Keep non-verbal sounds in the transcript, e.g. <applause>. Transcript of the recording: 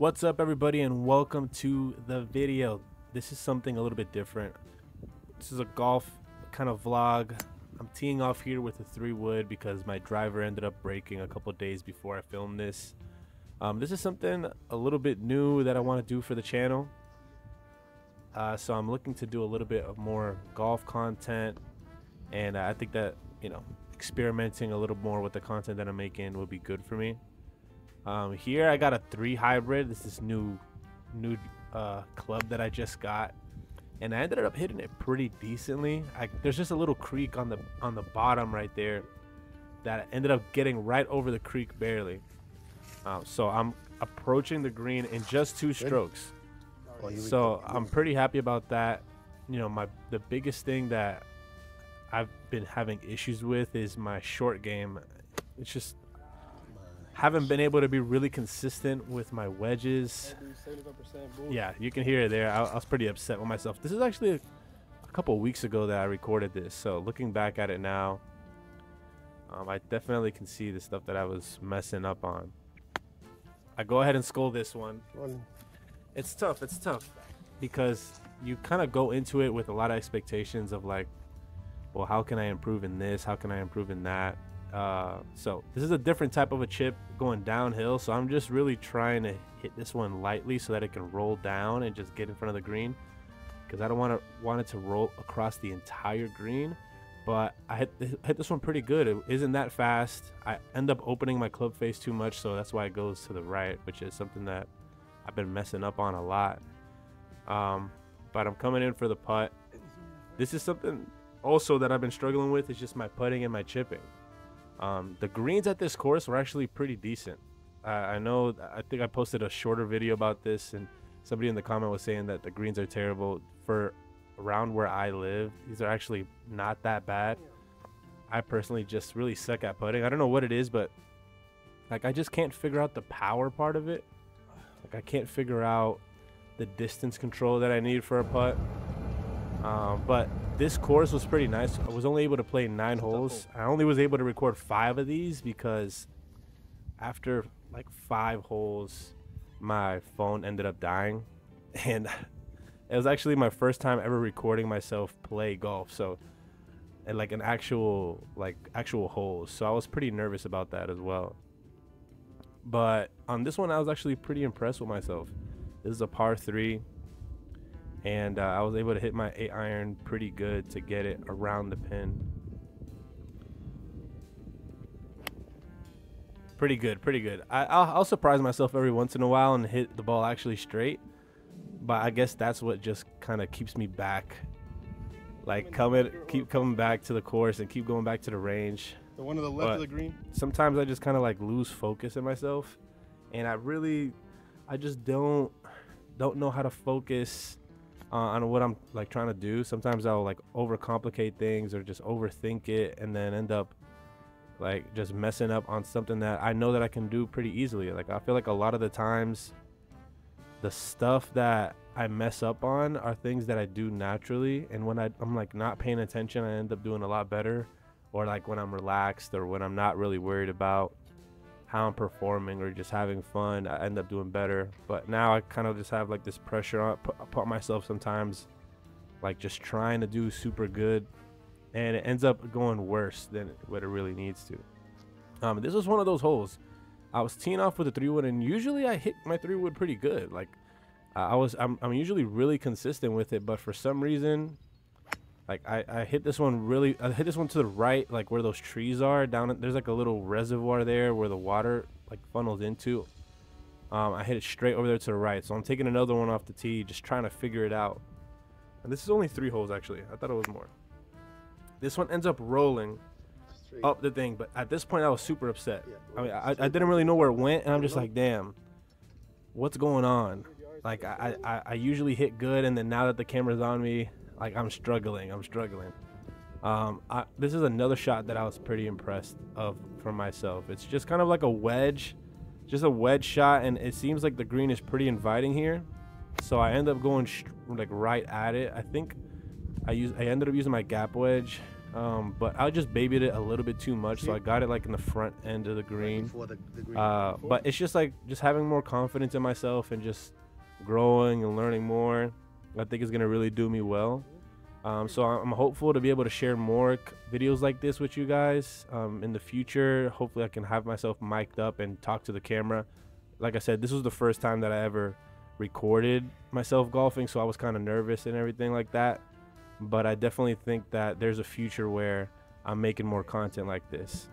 What's up everybody and welcome to the video. This is something a little bit different. This is a golf kind of vlog. I'm teeing off here with a three wood because my driver ended up breaking a couple days before I filmed this. Um, this is something a little bit new that I want to do for the channel. Uh, so I'm looking to do a little bit of more golf content and I think that, you know, experimenting a little more with the content that I'm making will be good for me. Um, here I got a three hybrid. This is new, new uh, club that I just got, and I ended up hitting it pretty decently. I, there's just a little creek on the on the bottom right there that I ended up getting right over the creek barely. Uh, so I'm approaching the green in just two strokes. So I'm pretty happy about that. You know, my the biggest thing that I've been having issues with is my short game. It's just haven't been able to be really consistent with my wedges. Yeah, you can hear it there. I, I was pretty upset with myself. This is actually a, a couple weeks ago that I recorded this. So looking back at it now, um, I definitely can see the stuff that I was messing up on. I go ahead and scold this one. It's tough. It's tough because you kind of go into it with a lot of expectations of like, well, how can I improve in this? How can I improve in that? Uh, so this is a different type of a chip going downhill. So I'm just really trying to hit this one lightly so that it can roll down and just get in front of the green. Because I don't want to want it to roll across the entire green. But I hit, hit this one pretty good. It isn't that fast. I end up opening my club face too much, so that's why it goes to the right, which is something that I've been messing up on a lot. Um, but I'm coming in for the putt. This is something also that I've been struggling with is just my putting and my chipping. Um, the greens at this course were actually pretty decent. Uh, I know, I think I posted a shorter video about this, and somebody in the comment was saying that the greens are terrible. For around where I live, these are actually not that bad. I personally just really suck at putting. I don't know what it is, but like I just can't figure out the power part of it. Like I can't figure out the distance control that I need for a putt. Um, but this course was pretty nice. I was only able to play nine holes. I only was able to record five of these because after like five holes, my phone ended up dying, <laughs> and it was actually my first time ever recording myself play golf. So, and like an actual like actual holes. So I was pretty nervous about that as well. But on this one, I was actually pretty impressed with myself. This is a par three and uh, I was able to hit my eight iron pretty good to get it around the pin. Pretty good, pretty good. I, I'll, I'll surprise myself every once in a while and hit the ball actually straight, but I guess that's what just kind of keeps me back. Like coming, keep coming back to the course and keep going back to the range. The one to the left But of the green. sometimes I just kind of like lose focus in myself, and I really, I just don't don't know how to focus uh, on what I'm like trying to do. Sometimes I'll like overcomplicate things or just overthink it, and then end up like just messing up on something that I know that I can do pretty easily. Like I feel like a lot of the times, the stuff that I mess up on are things that I do naturally, and when I, I'm like not paying attention, I end up doing a lot better or like when I'm relaxed or when I'm not really worried about how I'm performing or just having fun, I end up doing better. But now I kind of just have like this pressure on put, put myself sometimes, like just trying to do super good, and it ends up going worse than what it really needs to. Um, this was one of those holes. I was teeing off with a three wood, and usually I hit my three wood pretty good. Like I was, I'm, I'm usually really consistent with it, but for some reason, like I, I hit this one really I hit this one to the right like where those trees are down there's like a little reservoir there where the water like funnels into. Um, I hit it straight over there to the right so I'm taking another one off the tee just trying to figure it out. And this is only three holes actually. I thought it was more. This one ends up rolling Straight. up the thing but at this point I was super upset. Yeah, I mean I, I didn't really know where it went and I'm just like damn what's going on? Like I, I, I usually hit good and then now that the camera's on me like I'm struggling. I'm struggling. Um, I, this is another shot that I was pretty impressed of for myself. It's just kind of like a wedge, just a wedge shot, and it seems like the green is pretty inviting here. So I end up going like right at it. I think I use I ended up using my gap wedge. Um, but I just babied it a little bit too much, so I got it like in the front end of the green. Before the, the green. Uh, but it's just like just having more confidence in myself and just growing and learning more. I think is gonna really do me well. Um, so I'm hopeful to be able to share more videos like this with you guys um, in the future. Hopefully, I can have myself mic'd up and talk to the camera. Like I said, this was the first time that I ever recorded myself golfing, so I was kind of nervous and everything like that. But I definitely think that there's a future where I'm making more content like this.